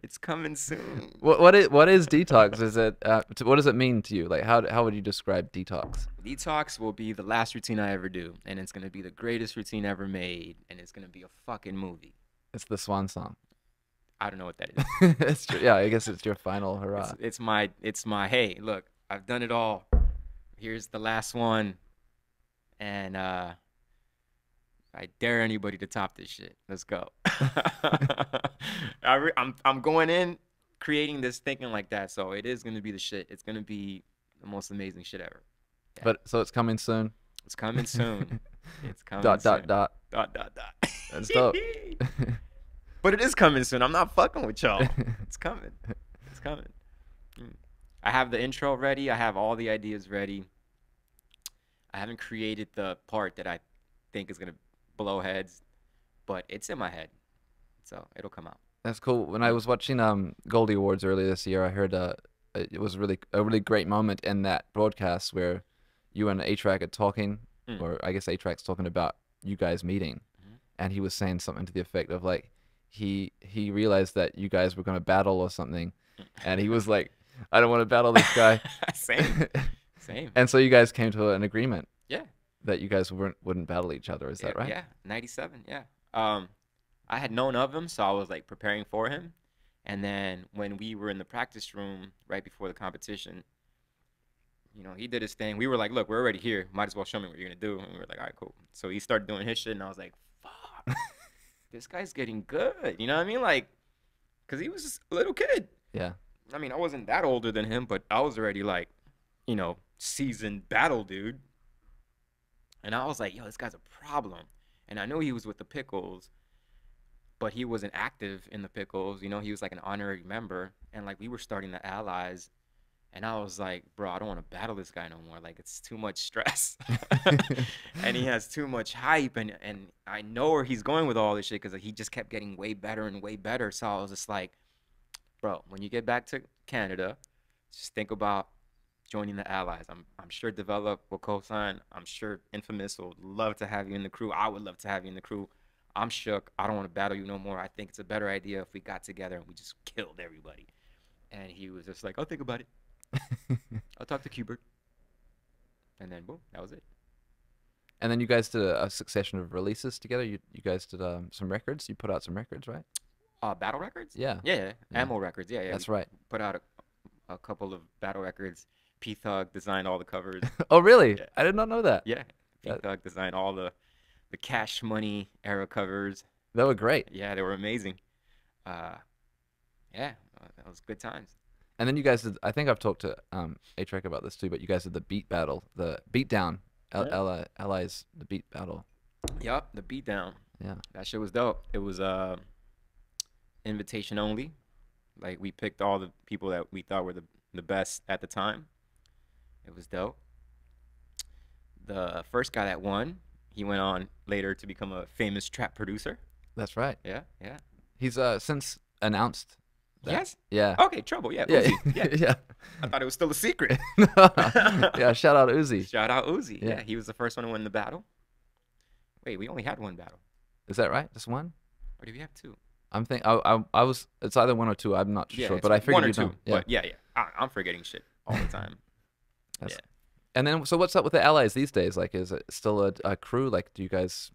it's coming soon. what what is what is detox? Is it uh, what does it mean to you? Like how how would you describe detox? Detox will be the last routine I ever do, and it's gonna be the greatest routine ever made, and it's gonna be a fucking movie. It's the swan song. I don't know what that is. it's true. Yeah, I guess it's your final hurrah. It's, it's my, it's my. Hey, look, I've done it all. Here's the last one, and uh, I dare anybody to top this shit. Let's go. I re- I'm I'm going in creating this thinking like that, so it is gonna be the shit. It's gonna be the most amazing shit ever. But so it's coming soon. It's coming soon. It's coming dot soon. dot dot. dot dot dot. That's dope. but it is coming soon. I'm not fucking with y'all. It's coming. It's coming. Mm. I have the intro ready. I have all the ideas ready. I haven't created the part that I think is gonna blow heads, but it's in my head, so it'll come out. That's cool. When I was watching um Goldie Awards earlier this year, I heard uh it was really a really great moment in that broadcast where you and A-Trak are talking, Mm. or I guess A-Trak's talking about you guys meeting, Mhm. and he was saying something to the effect of like he he realized that you guys were gonna battle or something, and he was like, I don't want to battle this guy, same, same. and so you guys came to an agreement Yeah. that you guys wouldn't wouldn't battle each other. Is that yeah, right? Yeah, 97. Yeah. Um, I had known of him, so I was like preparing for him. And then when we were in the practice room right before the competition, you know, he did his thing. We were like, "Look, we're already here. Might as well show me what you're gonna do." And we were like, "All right, cool." So he started doing his shit, and I was like, "Fuck, this guy's getting good." You know what I mean? Like, cause he was just a little kid. Yeah. I mean, I wasn't that older than him, but I was already like, you know, seasoned battle dude. And I was like, yo, this guy's a problem. And I know he was with the Piklz, but he wasn't active in the Piklz. You know, he was like an honorary member. And like we were starting the allies. And I was like, bro, I don't want to battle this guy no more. Like it's too much stress. and he has too much hype. And, and I know where he's going with all this shit because he just kept getting way better and way better. So I was just like, bro, when you get back to Canada, just think about joining the Allies. I'm I'm sure Develop will co-sign. I'm sure Infamous will love to have you in the crew. I would love to have you in the crew. I'm shook. I don't want to battle you no more. I think it's a better idea if we got together and we just killed everybody. And he was just like, I'll think about it. I'll talk to Qbert. And then boom, that was it. And then you guys did a, a succession of releases together. You you guys did um, some records. You put out some records, right? Uh, battle records? Yeah, Yeah, yeah. Yeah. Ammo records. Yeah, yeah. that's we right. put out a, a couple of battle records. P-Thugg designed all the covers. Oh, really? Yeah. I did not know that. Yeah, P That- Thug designed all the the Cash Money era covers. They were great. Yeah, they were amazing. Uh, yeah, uh, that was good times. And then you guys did. I think I've talked to um A-Trak about this too. But you guys did the beat battle, the beat down. L- Yeah. Allies, the beat battle. Yep, the beatdown. Yeah. That shit was dope. It was uh, invitation only. Like we picked all the people that we thought were the the best at the time. It was dope. The first guy that won, he went on later to become a famous trap producer. That's right. Yeah, yeah. He's uh since announced. that. Yes. Yeah. Okay, trouble. Yeah, yeah. Uzi. yeah. yeah. I thought it was still a secret. yeah. Shout out Uzi. Shout out Uzi. Yeah. Yeah. he was the first one to win the battle. Wait, we only had one battle, Is that right? Just one? or do we have two? I'm think I, I I was. It's either one or two. I'm not Yeah, sure, but I figured one or you two. know. Yeah. But yeah, yeah, I, I'm forgetting shit all the time. That's- yeah. And then, so what's up with the allies these days? Like, is it still a, a crew? Like, do you guys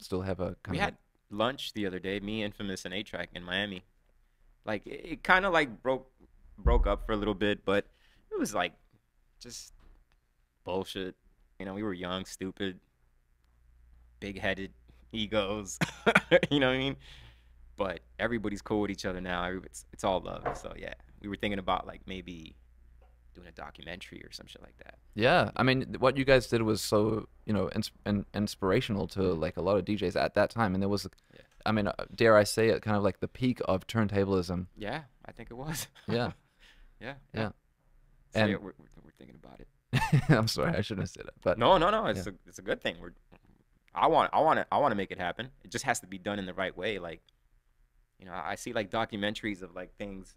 still have a kind we had lunch the other day, me, Infamous, and A-Trak in Miami. Like it, it kind of like broke broke up for a little bit, but it was like just bullshit. You know, we were young, stupid, big headed egos. you know what I mean? But everybody's cool with each other now. It's it's all love. So yeah, we were thinking about like maybe doing a documentary or some shit like that. Yeah, I mean, what you guys did was so you know ins- in, inspirational to like a lot of DJs at that time, and there was, Yeah. I mean, uh, dare I say it, kind of like the peak of turntablism. Yeah, I think it was. Yeah. yeah. Yeah. So And- yeah, we're, we're, we're thinking about it. I'm sorry, I shouldn't have said it, but No, no, no. It's yeah. a it's a good thing. We're I want I want to I want to make it happen. It just has to be done in the right way. Like, you know, I see like documentaries of like things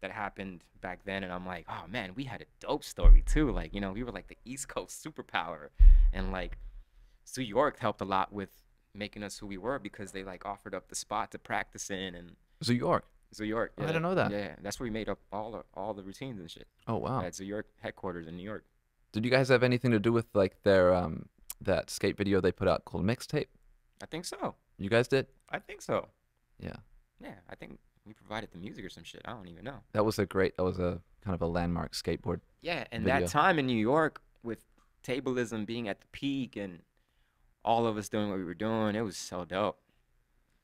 that happened back then, and I'm like, oh man, we had a dope story too. Like, you know, we were like the East Coast superpower, and like, Zoo York helped a lot with making us who we were because they like offered up the spot to practice in and Zoo York. Zoo York. Oh, I didn't know that. Yeah, that's where we made up all the all the routines and shit. Oh wow. At Zoo York headquarters in New York. Did you guys have anything to do with like their um that skate video they put out called mixtape? I think so. You guys did? I think so. Yeah. Yeah, I think we provided the music or some shit. I don't even know. That was a great. That was a kind of a landmark skateboard. Yeah, and Video. that time in New York with turntablism being at the peak and all of us doing what we were doing, it was so dope.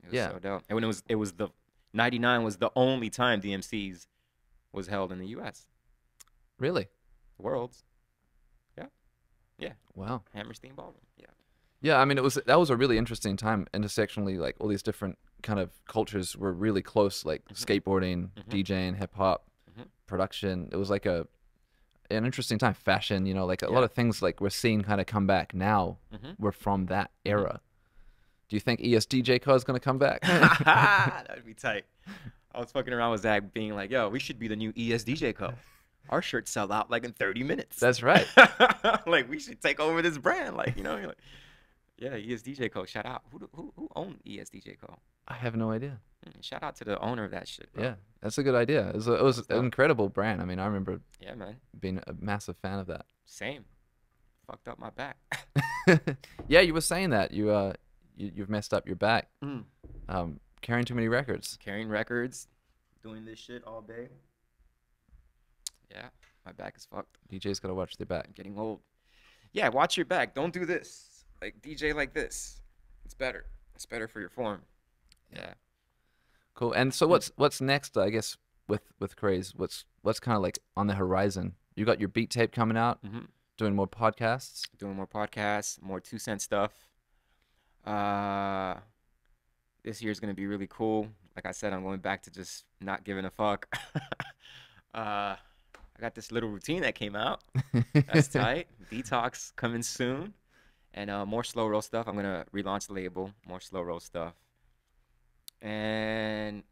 It was Yeah. so dope. And when it was it was the 99 was the only time DMCs was held in the US. Really? Worlds. Yeah. Yeah. Wow. Hammerstein Ballroom. Yeah. Yeah, I mean, it was that was a really interesting time intersectionally. Like all these different kind of cultures were really close, like Mhm. skateboarding, Mhm. DJing, hip hop, Mhm. production. It was like a an interesting time. Fashion, you know, like a lot of things like we're seeing kind of come back now. Mhm. Were from that era. Do you think ESDJ Co is gonna come back? That'd be tight. I was fucking around with Zach being like, yo, we should be the new ESDJ Co. Our shirts sell out like in 30 minutes. That's right. like we should take over this brand. Like, you know, you're like, yeah, ESDJ Co. Shout out. Who do- who who owned ESDJ Co? I have no idea. Mm, Shout out to the owner of that shit. Bro. Yeah, that's a good idea. It was, a, it was an incredible brand. I mean, I remember Yeah, man. being a massive fan of that. Same. Fucked up my back. yeah, you were saying that you uh you, you've messed up your back Mm. um carrying too many records. Carrying records, doing this shit all day. Yeah, my back is fucked. DJ's got to watch their back. I'm getting old. Yeah, watch your back. Don't do this. Like DJ like this. It's better. It's better for your form. Yeah. Cool. And so what's what's next? I guess with with Craze, what's what's kind of like on the horizon? You got your beat tape coming out, Mhm. doing more podcasts. Doing more podcasts, more two cent stuff. Uh, this year's gonna be really cool. Like I said, I'm going back to just not giving a fuck. uh, I got this little routine that came out. That's tight. Detox coming soon. And uh, more Slow Roast stuff. I'm gonna relaunch the label. More Slow Roast stuff. And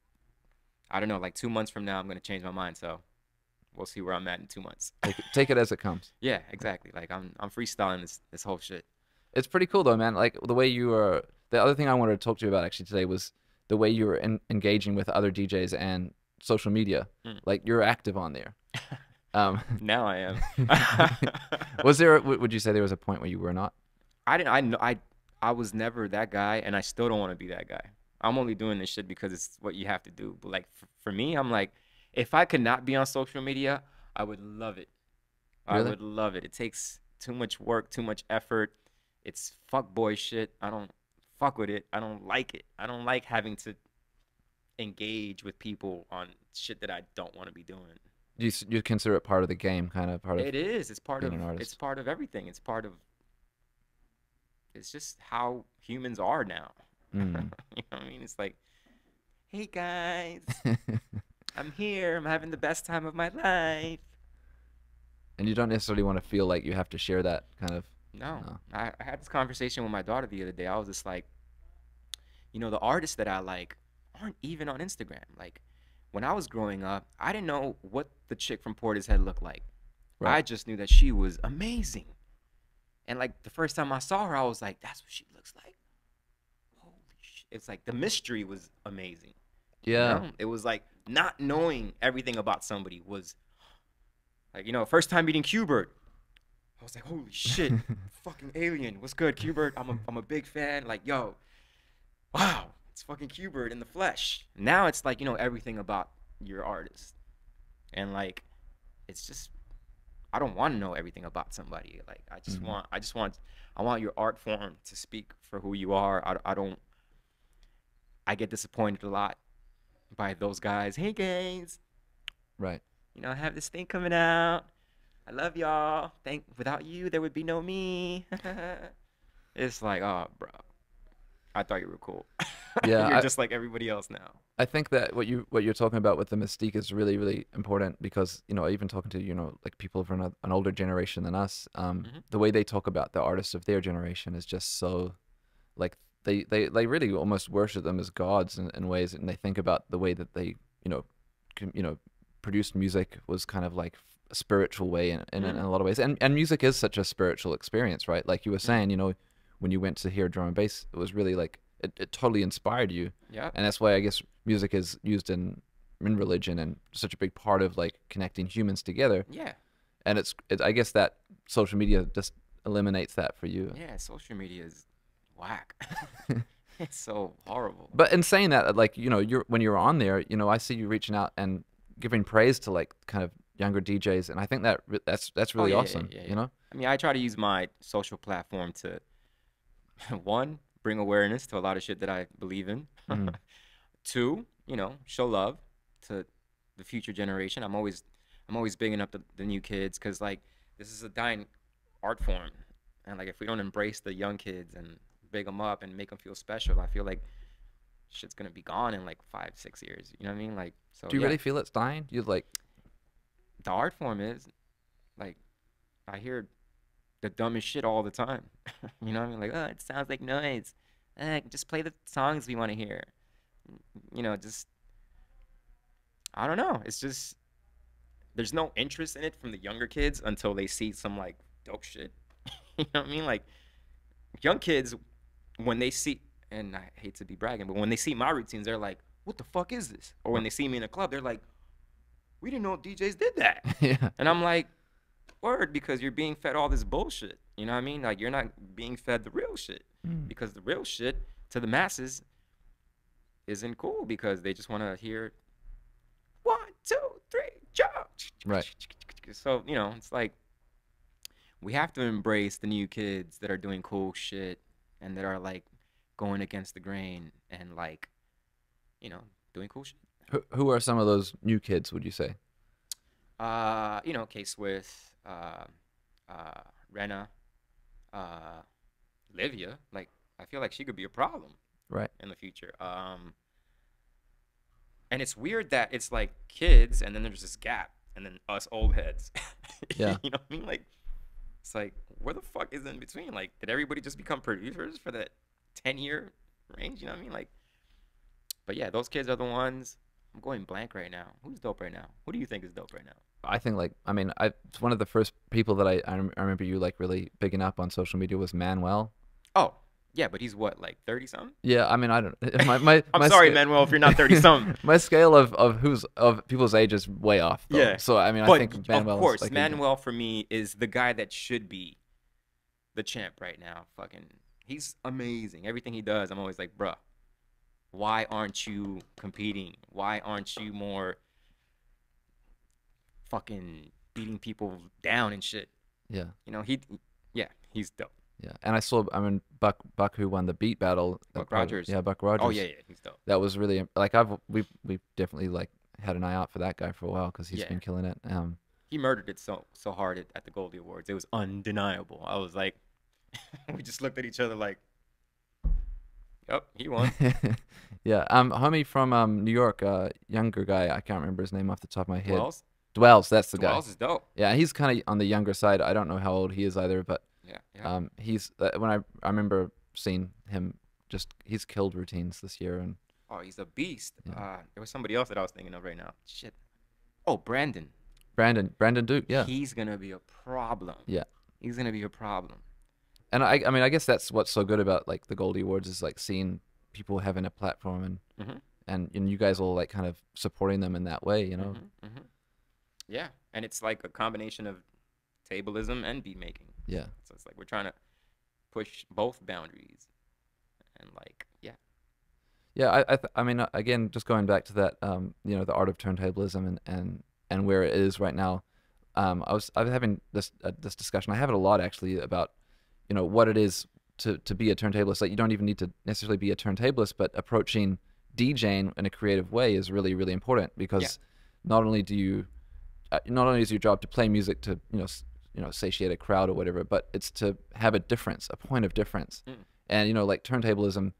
I don't know, like two months from now, I'm gonna change my mind. So we'll see where I'm at in two months. take, it, take it as it comes. yeah, exactly. Like I'm I'm freestyling this this whole shit. It's pretty cool though, man. Like the way you were. The other thing I wanted to talk to you about actually today was the way you were en- engaging with other DJs and social media. Mm. Like you're active on there. Um, Now I am. was there? Would you say there was a point where you were not? I didn't. I know. I I was never that guy, and I still don't want to be that guy. I'm only doing this shit because it's what you have to do. But like for, for me, I'm like, if I could not be on social media, I would love it. I would love it. It takes too much work, too much effort. It's fuck boy shit. I don't fuck with it. I don't like it. I don't like having to engage with people on shit that I don't want to be doing. You you consider it part of the game, kind of part of? It is. It's part of. It's part of everything. It's part of. It's just how humans are now. Mm. you know what I mean? It's like, hey guys, I'm here. I'm having the best time of my life. and you don't necessarily want to feel like you have to share that kind of. No, No. I, I had this conversation with my daughter the other day. I was just like, you know, the artists that I like aren't even on Instagram. Like, when I was growing up, I didn't know what the chick from Portishead looked like. I just knew that she was amazing. And like the first time I saw her, I was like, that's what she looks like. Holy shit. It's like the mystery was amazing. you Yeah. know? It was like not knowing everything about somebody was like, you know, first time meeting Qbert. I was like, holy shit, fucking alien. What's good, Qbert? I'm a, I'm a big fan. Like, yo, wow, it's fucking Qbert in the flesh. Now it's like, you know, everything about your artist. And like, it's just, I don't want to know everything about somebody. Like, I just Mhm. want, I just want, I want your art form to speak for who you are. I, I don't, I get disappointed a lot by those guys. Hey guys, Right. you know, I have this thing coming out. I love y'all. Thank without you there would be no me. it's like, oh bro. I thought you were cool. Yeah, You're I- just like everybody else now. I think that what you what you're talking about with the mystique is really really important because you know even talking to you know like people from an, an older generation than us, um, Mhm. the way they talk about the artists of their generation is just so, like they they they really almost worship them as gods in, in ways, and they think about the way that they you know, com, you know, produced music was kind of like a spiritual way in, in, in Mhm. a lot of ways, and and music is such a spiritual experience, right? Like you were saying, you know, when you went to hear drum and bass, it was really like it, it totally inspired you Yeah. and that's why I guess music is used in in religion and such a big part of like connecting humans together. Yeah. And it's it, I guess that social media just eliminates that for you. Yeah. Social media is whack. it's so horrible. But in saying that, like you know, you're when you're on there, you know, I see you reaching out and giving praise to like kind of younger DJs, and I think that that's that's really Oh, yeah, awesome. yeah, You yeah. know, I mean, I try to use my social platform to one, bring awareness to a lot of shit that I believe in. Mhm. Two, you know, show love to the future generation. I'm always I'm always bigging up the, the new kids cuz like this is a dying art form. And like if we don't embrace the young kids and big them up and make them feel special, I feel like shit's going to be gone in like 5 6 years. You know what I mean? Like so do you yeah, really feel it's dying? You like, the art form is like I hear the dumbest shit all the time. you know what I mean? Like, oh, it sounds like noise. Uh, just play the songs we want to hear. You know, just I don't know. It's just there's no interest in it from the younger kids until they see some like dope shit. you know what I mean? Like young kids when they see and I hate to be bragging, but when they see my routines, they're like, "What the fuck is this?" Or when they see me in a club, they're like, "We didn't know DJs did that." yeah, And I'm like, word, because you're being fed all this bullshit. You know what I mean? Like you're not being fed the real shit. Mm. Because the real shit to the masses isn't cool because they just want to hear one, two, three, jump. Right. So, you know, it's like we have to embrace the new kids that are doing cool shit and that are like going against the grain and like, you know, doing cool shit. who, who are some of those new kids? Would you say? Uh, you know, K Swiss, uh, uh, Rena, uh, Livia. Like, I feel like she could be a problem Right. in the future. Um, and it's weird that it's like kids, and then there's this gap, and then us old heads. Yeah. you know what I mean? Like, it's like, where the fuck is in between? Like, did everybody just become producers for that 10 year range? You know what I mean? Like, but yeah, those kids are the ones. I'm going blank right now. Who's dope right now? Who do you think is dope right now? I think like I mean I it's one of the first people that I I, remember you like really picking up on social media was Manuel. Oh, yeah, but he's what, like 30 something? Yeah, I mean I don't my my I'm my sorry, sca- Manuel, if you're not 30 something. my scale of, of who's of people's age is way off. Though. Yeah. So I mean I think Manuel of course, is like Manuel for me is the guy that should be the champ right now. Fucking, he's amazing. Everything he does, I'm always like, bruh, why aren't you competing? Why aren't you more fucking beating people down and shit? yeah You know, he, yeah, he's dope. yeah. And I saw I mean Buck Buck who won the beat battle. Buck Rogers. Yeah, Buck Rogers. Oh yeah, yeah, he's dope. That was really like I've we we definitely like had an eye out for that guy for a while because he's Yeah. been killing it. Um. He murdered it so so hard at, at the Goldie Awards. It was undeniable. I was like, we just looked at each other like, yep, he won. yeah. Um. Homie from um New York. Uh. Younger guy. I can't remember his name off the top of my head. Wells, Dwells. That's the guy. Wells is dope. Yeah. He's kind of on the younger side. I don't know how old he is either, but Yeah, yeah. um he's uh, when I I remember seeing him just he's killed routines this year and Oh, he's a beast. Yeah. Uh, there was somebody else that I was thinking of right now. Shit. Oh, Brandon. Brandon Brandon Duke. Yeah. He's gonna be a problem. Yeah. He's gonna be a problem. And I, I mean, I guess that's what's so good about like the Goldie Awards is like seeing people having a platform and Mhm. and and you guys all like kind of supporting them in that way, you know? Mhm, mhm. Yeah, and it's like a combination of turntablism and beat making. Yeah, So it's like we're trying to push both boundaries, and like yeah, yeah. I I, th- I mean, again, just going back to that, um, you know, the art of turntablism and and and where it is right now. Um, I was I was having this uh, this discussion. I have it a lot actually about, you know, what it is to to be a turntablist. Like you don't even need to necessarily be a turntablist, but approaching DJing in a creative way is really really important because not only do you uh, not only is your job to play music to you know you know satiate a crowd or whatever, but it's to have a difference, a point of difference. Mm. And you know, like turntablism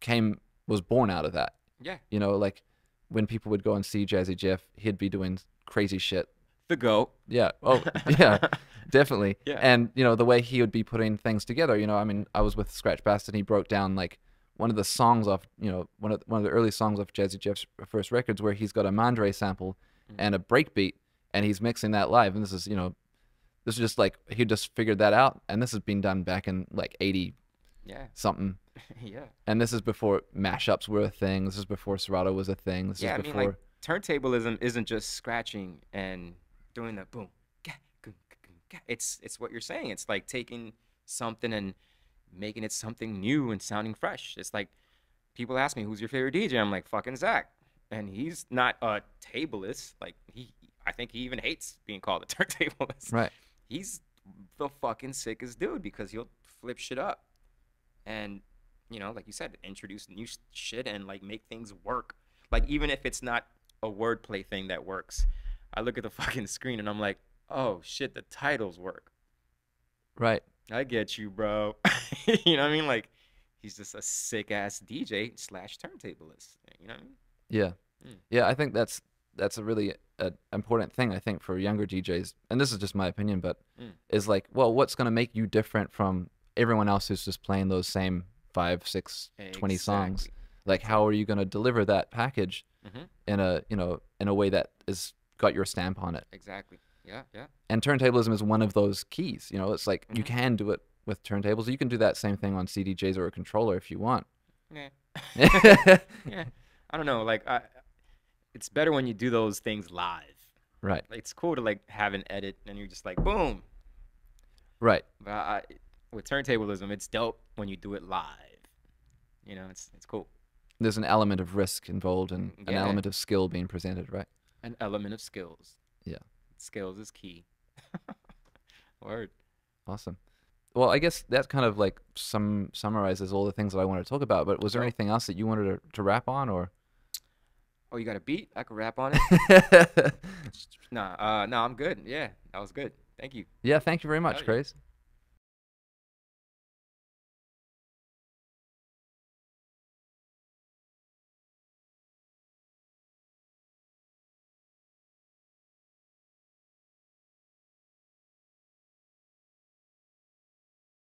came was born out of that. yeah. You know, like when people would go and see Jazzy Jeff, he'd be doing crazy shit. The goat. Yeah. Oh, yeah. Definitely. Yeah. And you know the way he would be putting things together. You know, I mean, I was with Scratch Bastid, and He broke down like one of the songs off, you know, one of one of the early songs off Jazzy Jeff's first records, where he's got a Mandre sample Mhm. and a breakbeat, and he's mixing that live. And this is, you know, this is just like he just figured that out, and this has been done back in like eighty Yeah, something. yeah. And this is before mashups were a thing. This is before Serato was a thing. This yeah, I mean, like turntablism isn't just scratching and doing the boom. ga, gung, gung, ga. It's it's what you're saying. It's like taking something and making it something new and sounding fresh. It's like people ask me who's your favorite DJ. I'm like fucking Zach, and he's not a turntablist. Like he, I think he even hates being called a turntablist. Right. He's the fucking sickest dude because he'll flip shit up, and you know, like you said, introduce new shit and like make things work. Like even if it's not a wordplay thing that works, I look at the fucking screen and I'm like, oh shit, the titles work. Right. I get you, bro. you know what I mean? Like, he's just a sick ass DJ slash turntablist. You know what I mean? Yeah. Mm. Yeah, I think that's that's a really uh, important thing I think for younger DJs. And this is just my opinion, but Mm. is like, well, what's going to make you different from everyone else who's just playing those same 5, 6, 20 songs? Exactly. Like how are you going to deliver that package Mhm. in a, you know, in a way that is got your stamp on it? Exactly. Yeah, yeah. And turntablism is one of those keys. You know, it's like you Mhm. can do it with turntables. You can do that same thing on CDJs or a controller if you want. Yeah. yeah. I don't know. Like, I, it's better when you do those things live. Like, it's cool to like have an edit and you're just like, boom. Right. But I, with turntablism, it's dope when you do it live. You know, it's it's cool. There's an element of risk involved and an element of skill being presented, right? An element of skills. Yeah. Skills is key. Word. Awesome. Well, I guess that kind of like some summarizes all the things that I wanted to talk about. But was there anything else that you wanted to, to wrap on, or? Oh, you got a beat? I could rap on it. nah, uh, no, I'm good. Yeah, that was good. Thank you. yeah. Thank you very much. Craze.